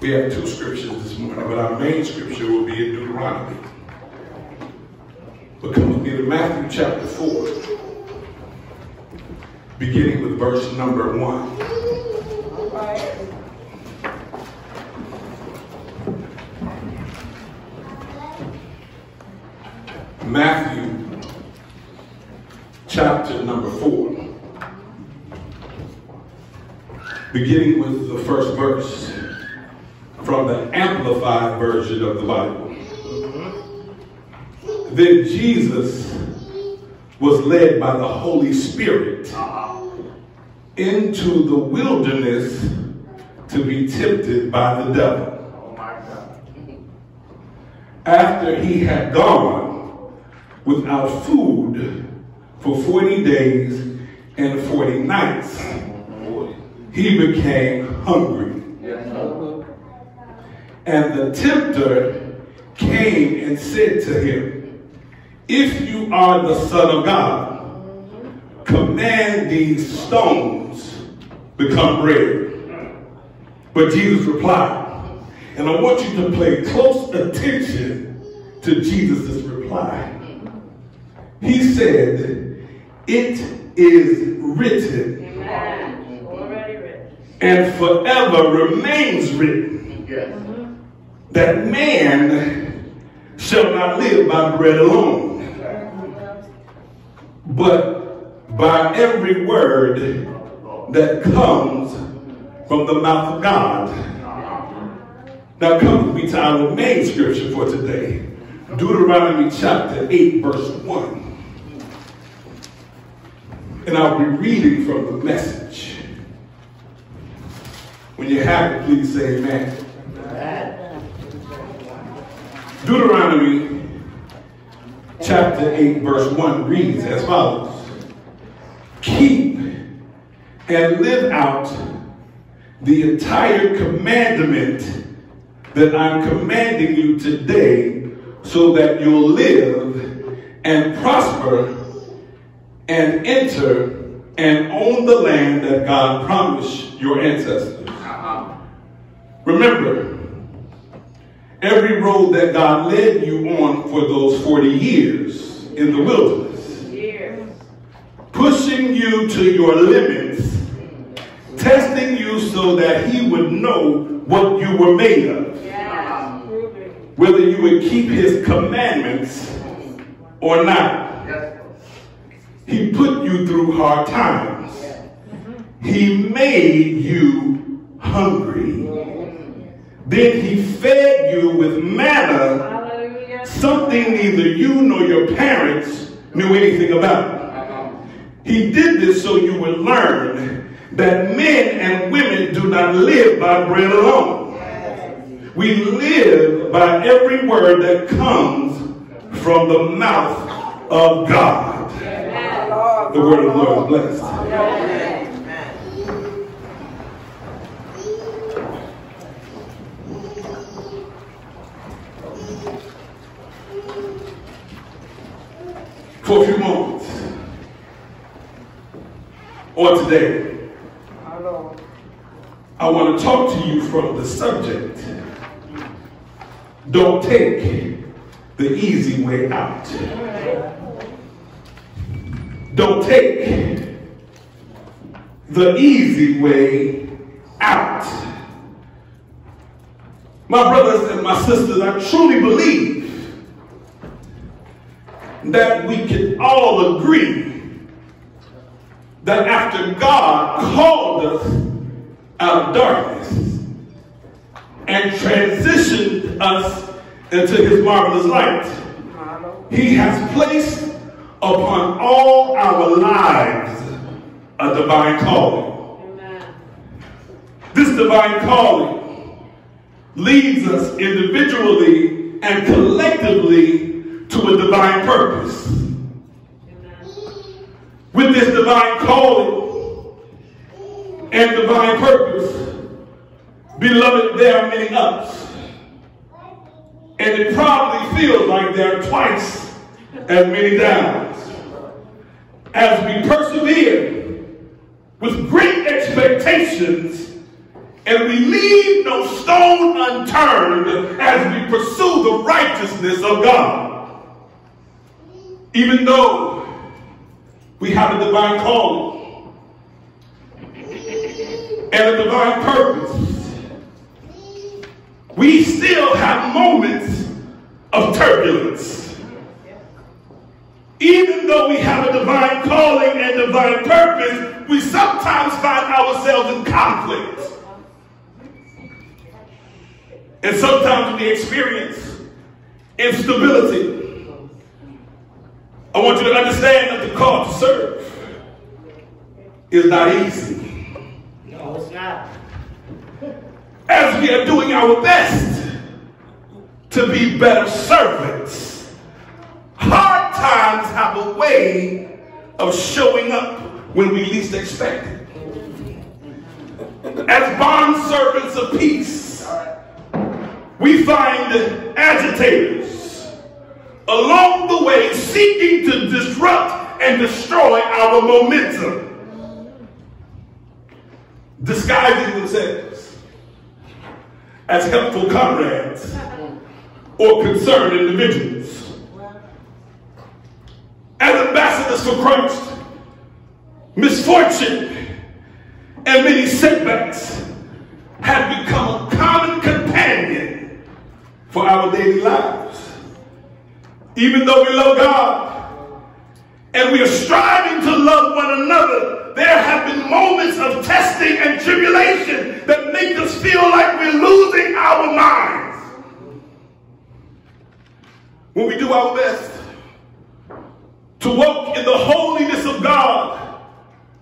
We have two scriptures this morning, but our main scripture will be in Deuteronomy. But come with me to Matthew chapter 4, beginning with verse number 1. Matthew chapter number 4, beginning with the first verse from the Amplified version of the Bible. Then Jesus was led by the Holy Spirit into the wilderness to be tempted by the devil. After he had gone without food for 40 days and 40 nights. He became hungry. And the tempter came and said to him, If you are the Son of God, command these stones become bread. But Jesus replied, and I want you to pay close attention to Jesus' reply. He said, It is written. Amen. And forever remains written. Yes. That man shall not live by bread alone, but by every word that comes from the mouth of God. Now come with me to our main scripture for today. Deuteronomy chapter 8, verse 1. And I'll be reading from the message. When you have it, please say amen. amen. Deuteronomy chapter 8, verse 1 reads as follows Keep and live out the entire commandment that I'm commanding you today so that you'll live and prosper and enter and own the land that God promised your ancestors. Uh-huh. Remember, every road that God led you on for those 40 years in the wilderness, pushing you to your limits, testing you so that he would know what you were made of. Yeah. Whether you would keep his commandments or not. He put you through hard times. He made you hungry. Then he fed you with manna, something neither you nor your parents knew anything about. He did this so you would learn that men and women do not live by bread alone. We live by every word that comes from the mouth of God. The word of the Lord is blessed. For a few moments, or today, I want to talk to you from the subject. Don't take the easy way out. Don't take the easy way out. My brothers and my sisters, I truly believe that we can all agree that after God called us out of darkness and transitioned us into his marvelous light, he has placed upon all our lives a divine calling. This divine calling leads us individually and collectively to a divine purpose. With this divine calling and divine purpose, beloved, there are many ups. And it probably feels like there are twice as many downs as we persevere with great expectations And we leave no stone unturned as we pursue the righteousness of God. Even though we have a divine calling and a divine purpose, we still have moments of turbulence. Even though we have a divine calling and divine purpose, we sometimes find ourselves in conflict. And sometimes we experience instability. I want you to understand that the call to serve is not easy. No, it's not. As we are doing our best to be better servants, hard times have a way of showing up when we least expect it. As bond servants of peace, we find agitators along the way seeking to disrupt and destroy our momentum, disguising themselves as helpful comrades or concerned individuals. As ambassadors for Christ, misfortune and many setbacks have become a common companion for our daily lives. Even though we love God and we are striving to love one another, there have been moments of testing and tribulation that make us feel like we're losing our minds. When we do our best to walk in the holiness of God,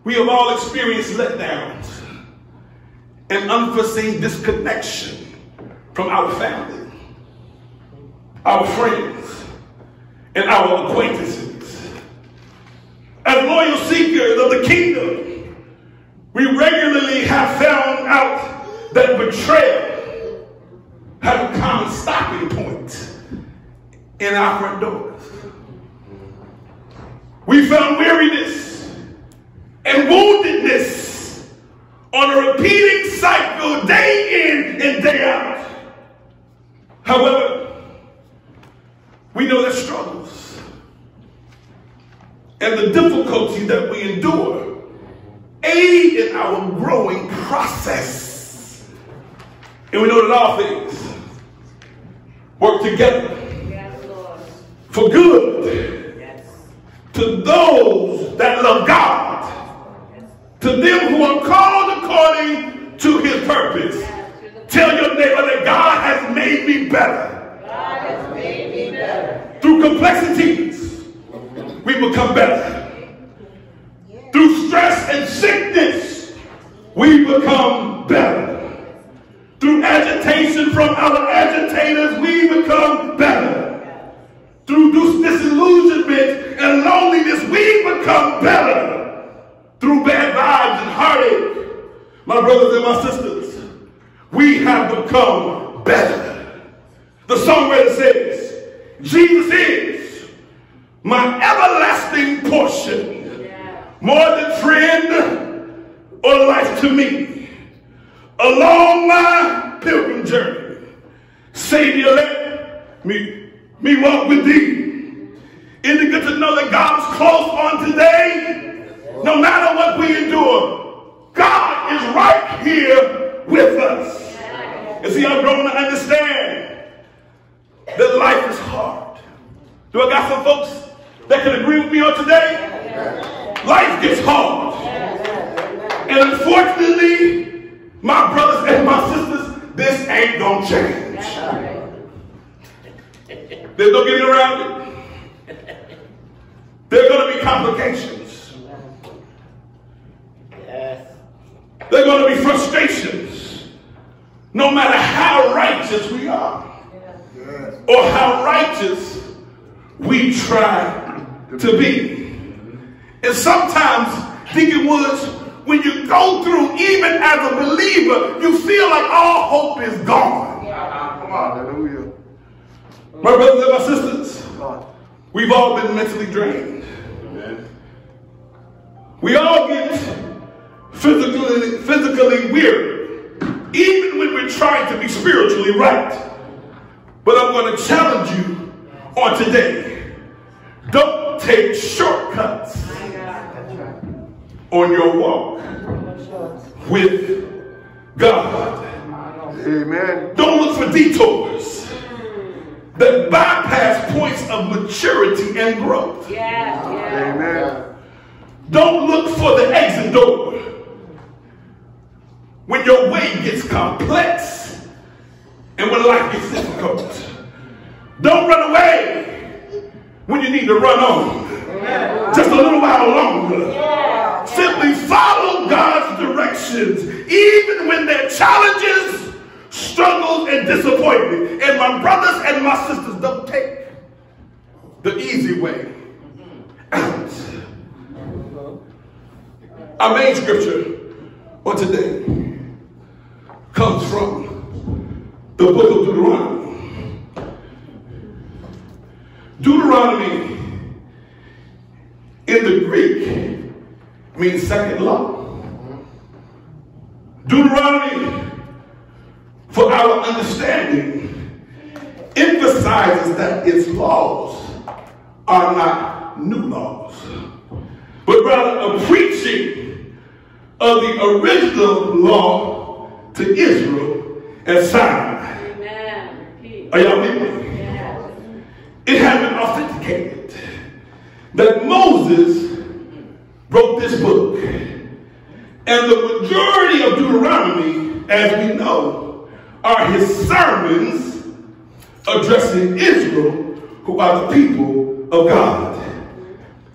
we have all experienced letdowns and unforeseen disconnection from our family, our friends, and our acquaintances. As loyal seekers of the kingdom, we regularly have found out that betrayal has a common stopping point in our front doors. We found weariness and woundedness on a repeating cycle day in and day out. However, we know that struggles and the difficulty that we endure aid in our growing process. And we know that all things work together for good to those that love God, to them who are called according to his purpose. Tell your neighbor that God has made me better. God has made me better. Through complexities, we become better. Through stress and sickness, we become better. Through agitation from our agitators, we become better. Through dis- disillusionment and loneliness, we become better. Through bad vibes and heartache, my brothers and my sisters, we have become better. The songwriter says, Jesus is my everlasting portion, more than friend or life to me. Along my pilgrim journey, Savior, let me, me walk with thee. Isn't it good to know that God is close on today? No matter what we endure, God is right here with us. And see, I've grown to understand that life is hard. Do I got some folks that can agree with me on today? Life gets hard. And unfortunately, my brothers and my sisters, this ain't gonna change. There's no getting around it. There are gonna be complications. There are gonna be frustrations. No matter how righteous we are. Or how righteous we try to be. And sometimes, Deacon Woods, when you go through, even as a believer, you feel like all hope is gone. Come on, hallelujah. My brothers and my sisters, we've all been mentally drained. We all get physically, physically weary, even when we're trying to be spiritually right. But I'm going to challenge you on today. Don't take shortcuts on your walk with God. Amen. Don't look for detours that bypass points of maturity and growth. Yeah, yeah. Amen. Don't look for the exit door when your way gets complex and when life gets difficult. Don't run away when you need to run on just a little while longer. Simply follow God's directions, even when there are challenges, struggles, and disappointment. And my brothers and my sisters, don't take the easy way out. Our main scripture for today comes from the book of Deuteronomy. Deuteronomy in the Greek means second law. Deuteronomy, for our understanding, emphasizes that its laws are not new laws, but rather a preaching of the original law to Israel at Sinai. Amen. Are y'all with me? Yeah. It has been authenticated that Moses wrote this book. And the majority of Deuteronomy, as we know, are his sermons addressing Israel, who are the people of God.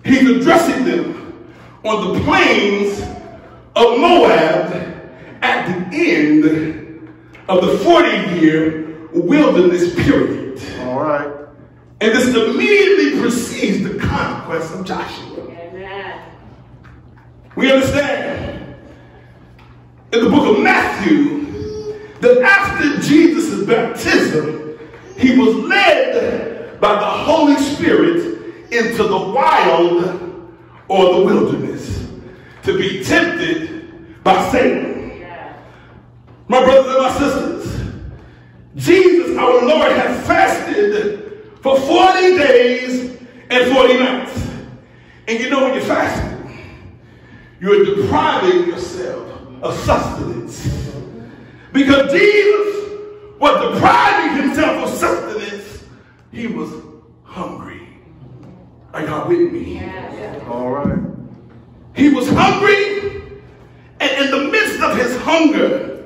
He's addressing them on the plains of Moab at the end of the 40 year wilderness period. All right. And this immediately precedes the conquest of Joshua. Amen. We understand in the book of Matthew that after Jesus' baptism, he was led by the Holy Spirit into the wild or the wilderness to be tempted by Satan. Yeah. My brothers and my sisters, Jesus, our Lord, has fasted for 40 days and 40 nights. And you know when you're fasting, you're depriving yourself of sustenance. Because Jesus was depriving himself of sustenance, he was hungry. Are y'all with me? Yeah. All right. He was hungry, and in the midst of his hunger,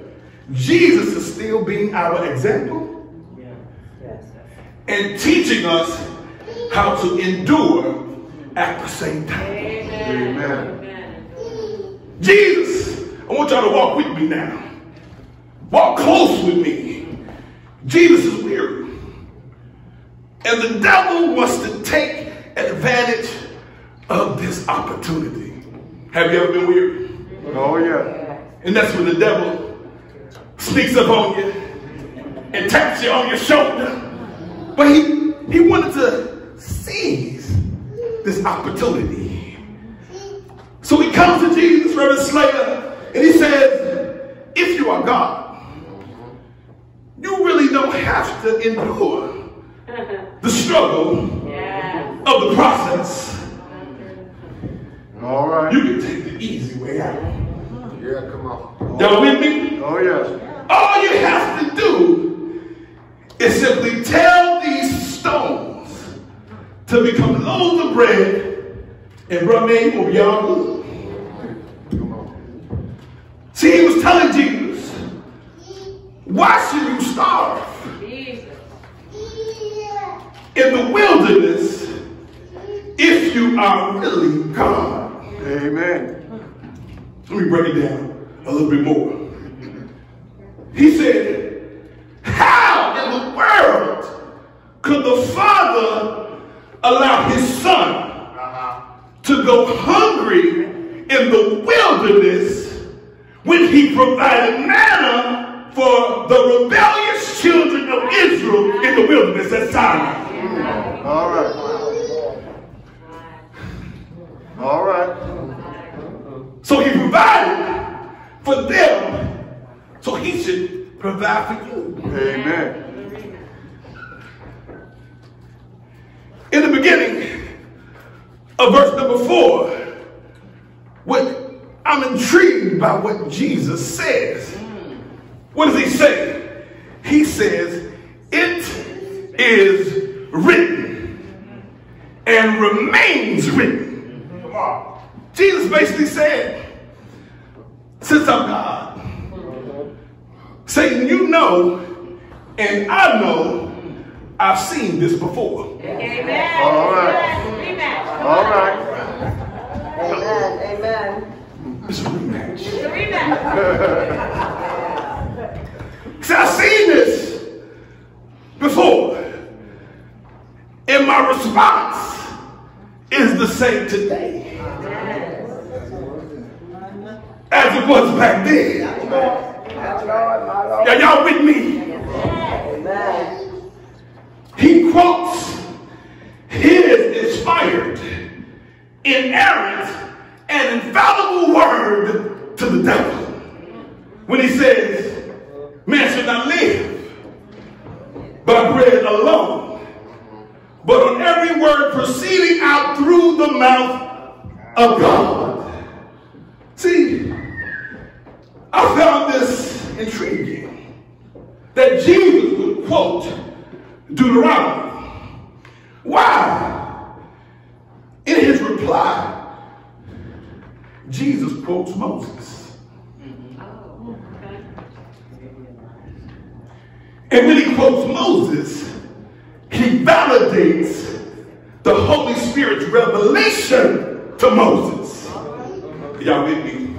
Jesus is still being our example Yes. and teaching us how to endure at the same time. Amen. Amen. Amen. Jesus, I want y'all to walk with me now. Walk close with me. Jesus is weary. And the devil wants to take advantage of this opportunity. Have you ever been weary? Oh, yeah. And that's when the devil sneaks up on you and taps you on your shoulder. But he, he wanted to seize this opportunity. So he comes to Jesus, Reverend Slater, and he says, if you are God, you really don't have to endure the struggle Yeah. of the process. All right. You can take the easy way out. Yeah, come on. Y'all with me? Oh, yes. All you have to do is simply tell these stones to become loaves of bread and remain over y'all good. See, he was telling Jesus, why should you starve Jesus. in the wilderness if you are really God? Amen. Let me break it down a little bit more. He said, How in the world could the Father allow his Son to go hungry in the wilderness when he provided manna for the rebellious children of Israel in the wilderness at Sinai? All right. All right. So he provided for them. So he should provide for you. Amen. In the beginning of verse number four, what I'm intrigued by what Jesus says. What does he say? He says, It is written and remains written. Jesus basically said, Since I'm God, Satan, you know, and I know I've seen this before. Amen. All right. Rematch. All right. Amen. Amen. It's a rematch. It's a rematch. See, I've seen this before. And my response is the same today as it was back then. Are y'all with me? Amen. He quotes his inspired, inerrant, and infallible word to the devil when he says, Man should not live by bread alone, but on every word proceeding out through the mouth of God. See, I found this intriguing that Jesus would quote Deuteronomy. Why? In his reply, Jesus quotes Moses. And when he quotes Moses, he validates the Holy Spirit's revelation to Moses. Y'all with me?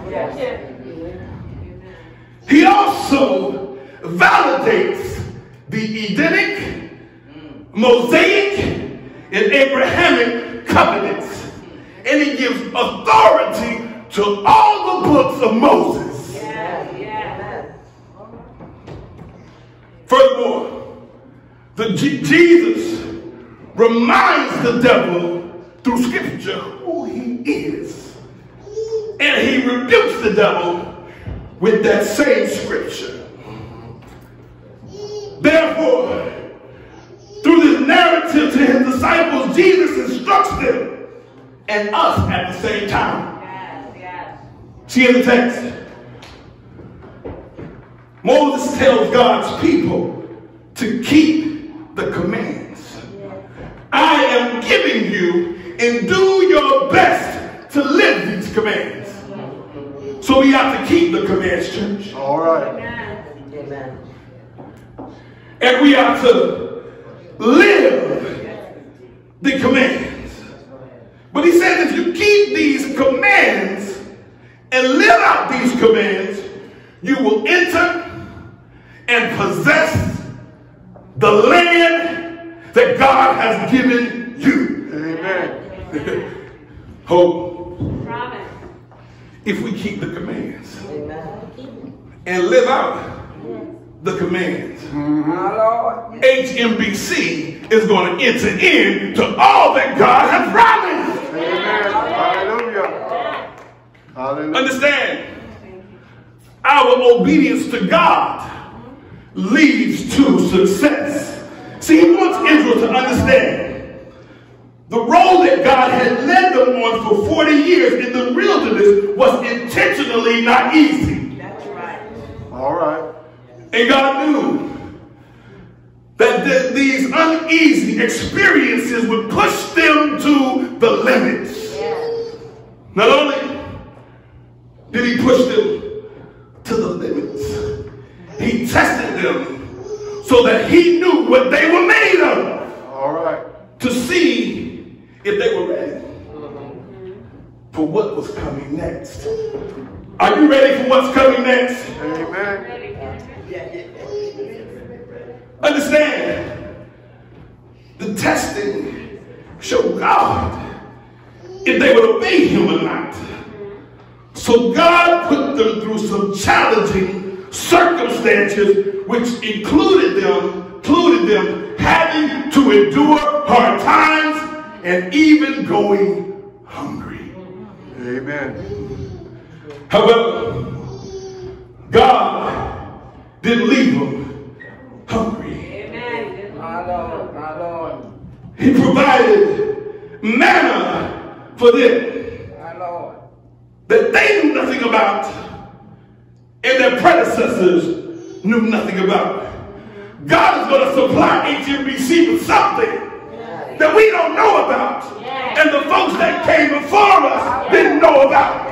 He also validates the Edenic, Mosaic, and Abrahamic covenants. And he gives authority to all the books of Moses. Furthermore, the J- Jesus reminds the devil through scripture who he is. And he rebukes the devil with that same scripture. Therefore, through this narrative to his disciples, Jesus instructs them and us at the same time. Yes. Yes. See in the text. Moses tells God's people to keep the commands. I am giving you and do your best to live these commands. So we have to keep the commands, church. All right. Amen. Amen. And we have to live the commands. But he says if you keep these commands and live out these commands, you will enter and possess the land that God has given you. Amen. Hope Promise. If we keep the commands and live out the commands. HMBC is going to enter into all that God has promised. Amen. Hallelujah. Hallelujah. Understand, our obedience to God leads to success. See, he wants Israel to understand the road that God had led them on for 40 years in the wilderness was intentionally not easy. That's right. All right. And God knew that th- these uneasy experiences would push them to the limits. Yes. Not only did he push them to the limits, he tested them so that he knew what they were made of All right. to see if they were ready for what was coming next. Are you ready for what's coming next? Amen. Understand, the testing showed God if they would obey him or not. So God put them through some challenging circumstances, which included them, included them having to endure hard times and even going hungry. Amen. However, God didn't leave them hungry. Amen. My Lord, my Lord, He provided manna for them my Lord. that they knew nothing about and their predecessors knew nothing about. God is going to supply HMBC with something that we don't know about. And the folks that came before us didn't know about.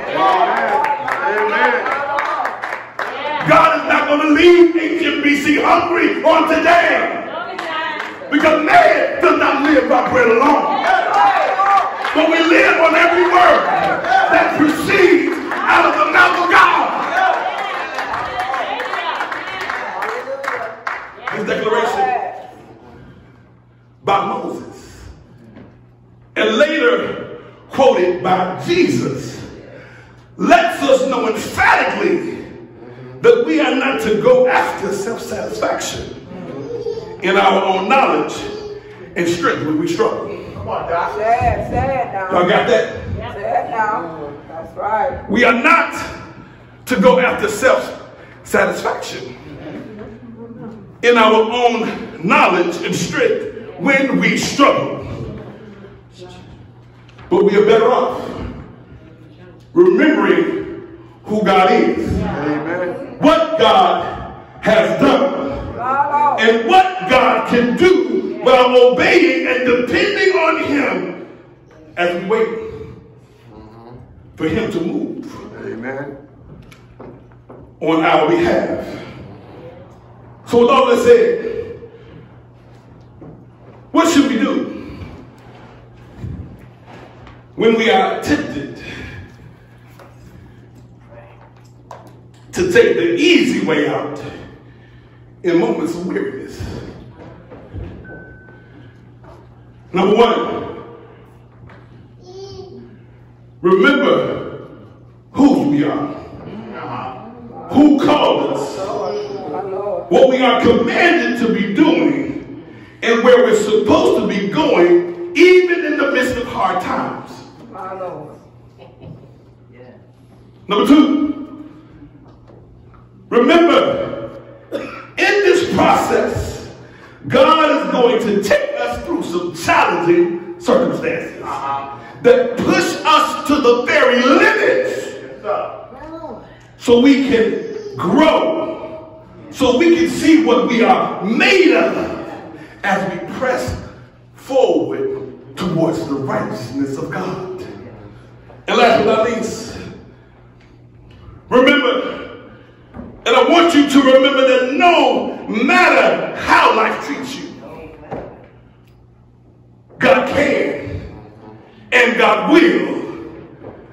God is not going to leave HMBC hungry on today. Because man does not live by bread alone. But we live on every word that proceeds out of the mouth of God. His declaration by Moses and later quoted by Jesus lets us know emphatically that we are not to go after self-satisfaction in our own knowledge and strength when we struggle. Come on, Doc. Say it, say it now. Y'all got that? Say it now. That's right. We are not to go after self-satisfaction in our own knowledge and strength when we struggle. But we are better off remembering who God is, Amen. what God has done, and what God can do while obeying and depending on Him as we wait for Him to move Amen. on our behalf. So with all that said, what should we do when we are tempted to take the easy way out in moments of weariness? Number one, remember who we are, who called us, what we are commanded to be doing and where we're supposed to be going, even in the midst of hard times. Number two, remember, in this process, God is going to take us through some challenging circumstances uh-huh. that push us to the very limits. So we can grow, so we can see what we are made of as we press forward towards the righteousness of God. And last but not least, remember, I want you to remember that no matter how life treats you, God can and God will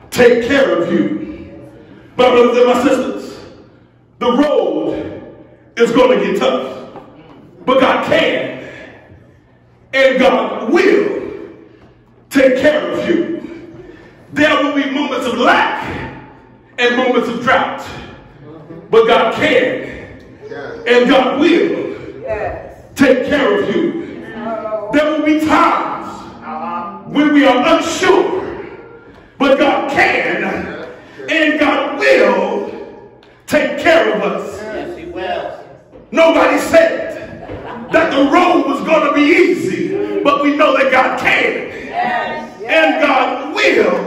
take care of you. My brothers and my sisters, the road is going to get tough, but God can and God will take care of you. There will be moments of lack and moments of drought, but God can and God will Yes. take care of you. My Lord. There will be times uh-huh. when we are unsure, but God can and God will take care of us. Yes, he will. Nobody said that the road was going to be easy, but we know that God can Yes. and God will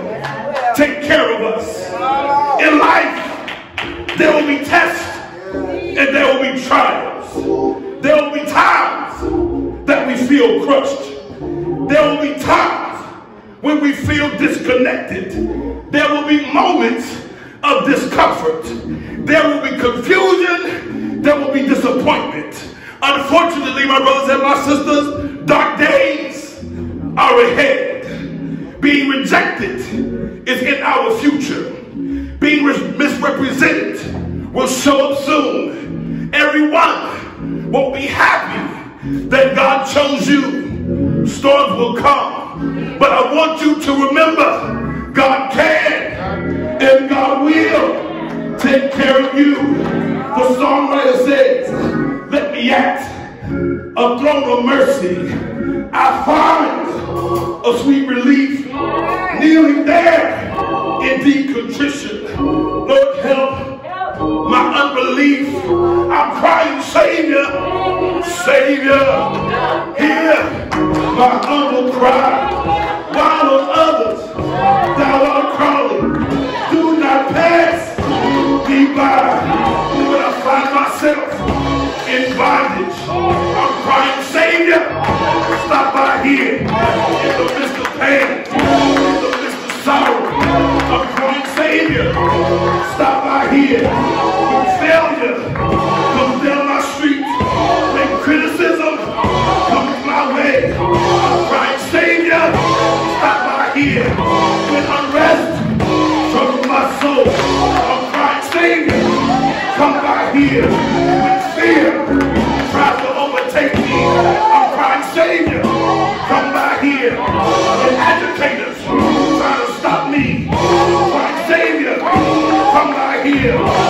unbelief. I'm crying, Savior, Savior, hear my humble cry. While others thou art calling, do not pass me by. When I find myself in bondage, I'm crying, Savior, stop by here in the midst of pain, in the midst of sorrow. I'm crying, Savior, stop by here. and agitators. Trying to stop me. From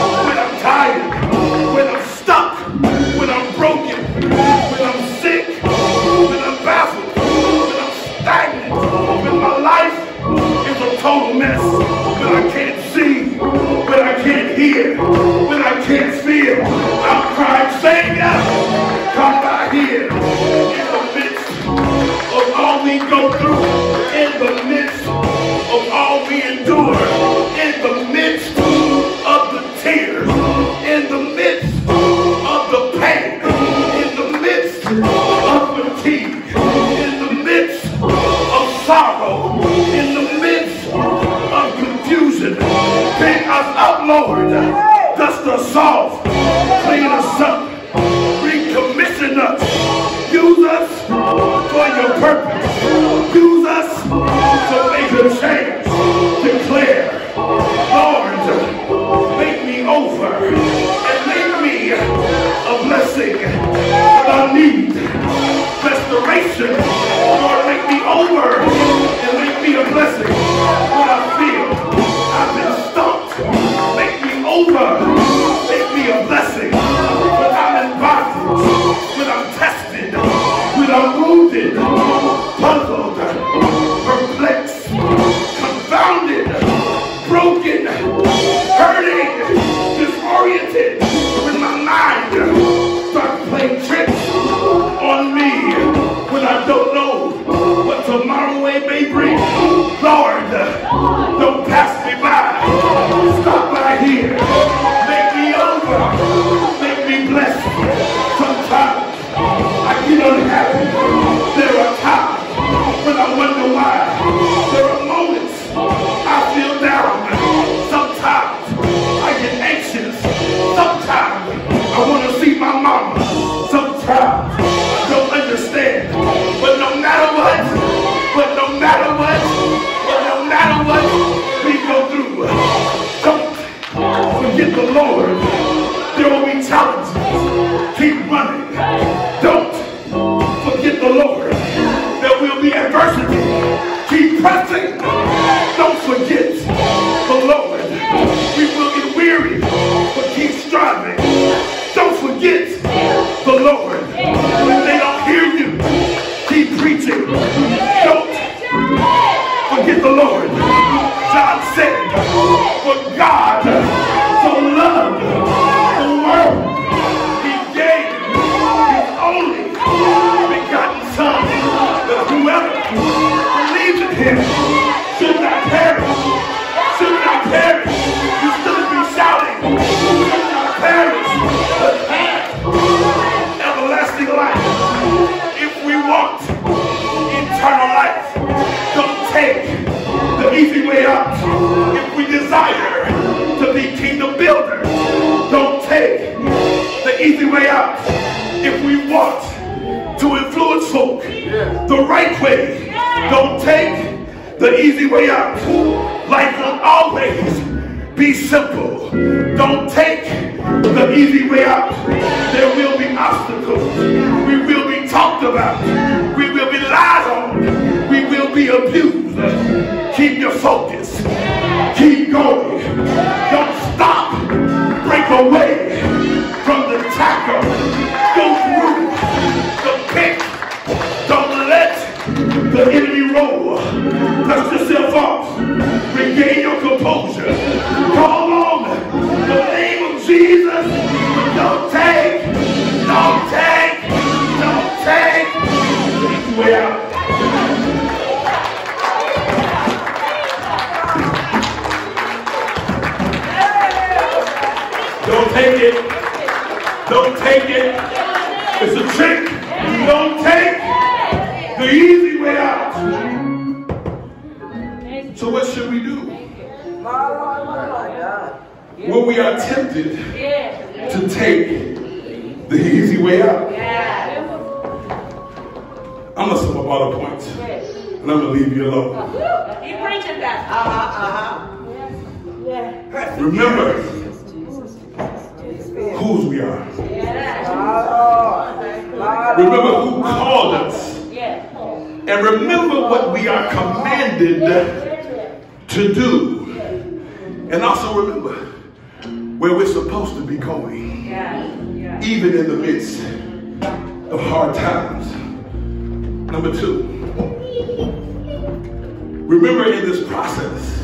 Don't take the easy way out. Life will always be simple. Don't take the easy way out. There will be obstacles. We will be talked about. We will be lied on. We will be abused. Keep your focus. Keep going. Don't stop the enemy roll. Dust yourself off. Regain your composure. Call on the name of Jesus. Don't take. Don't take. Don't take. This way. Don't take it. Don't take it. It's a trick. Don't take the easy out. So what should we do? When we are tempted to take the easy way out. I'm going to sum up all the points. And I'm going to leave you alone. He preaching that. Uh-huh, uh-huh. Remember whose we are. Remember who called us. And remember what we are commanded to do. And also remember where we're supposed to be going, even in the midst of hard times. Number two, remember in this process,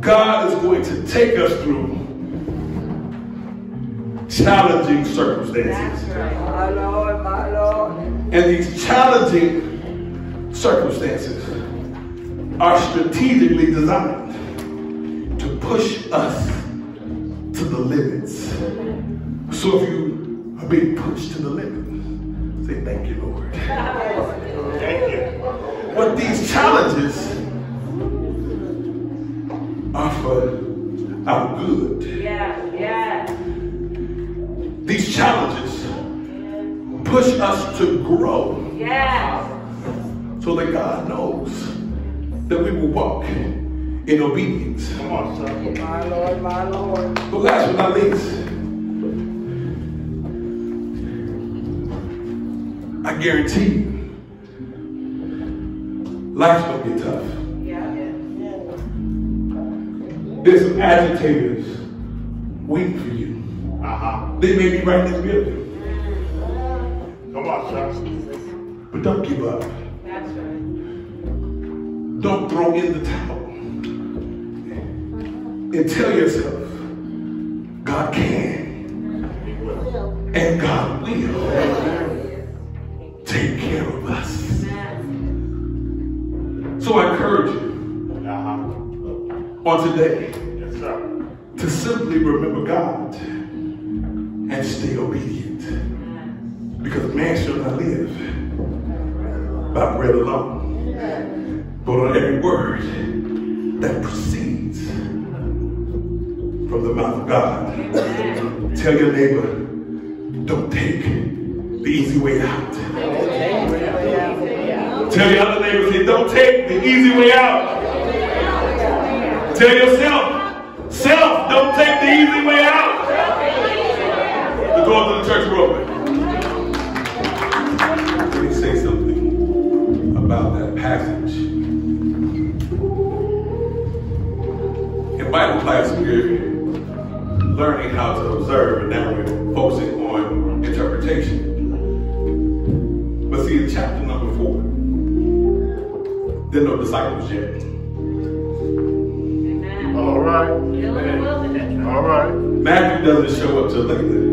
God is going to take us through challenging circumstances. Right. My Lord, my Lord. And these challenging circumstances are strategically designed to push us to the limits. So if you are being pushed to the limit, say thank you, Lord. Thank you. But these challenges are for our good. Push us to grow so that God knows that we will walk in obedience. Come on, son. My Lord, my Lord. But last but not least, I guarantee you, life's gonna get tough. There's some agitators waiting for you. Uh-huh. They may be right in this building, Come on, but don't give up. That's right. Don't throw in the towel. And tell yourself, God can and God will take care of us. So I encourage you on today to simply remember God and stay obedient. Because man shall not live by bread alone, but on every word that proceeds from the mouth of God. Tell your neighbor, don't take the easy way out. Tell your other neighbor, say, don't take the easy way out. Tell yourself, self, don't take the easy way out. The doors of the church were open. Bible class, we're learning how to observe, and now we're focusing on interpretation. But see, in chapter number four, there are no disciples yet. All right. All right. Matthew doesn't show up till later.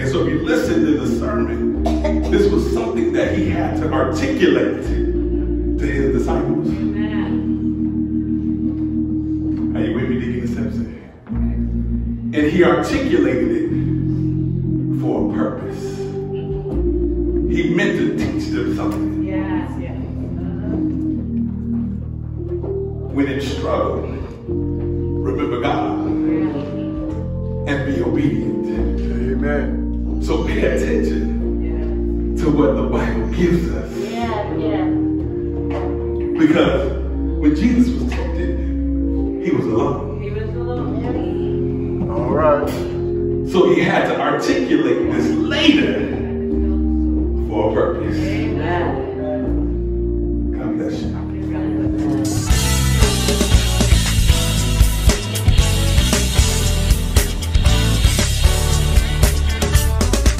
And so if you listen to the sermon, this was something that he had to articulate to his disciples. He articulated it for a purpose. He meant to teach them something. Uh-huh. When in struggle, remember God and be obedient. Amen. So pay attention to what the Bible gives us. Because articulate this later